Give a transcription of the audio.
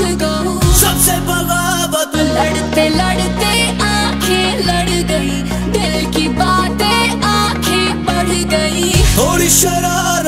मुझको सबसे बगावत लड़ते लड़ते आँखें लड़ गई। दिल की बातें आँखें पड़ गई। थोड़ी शराब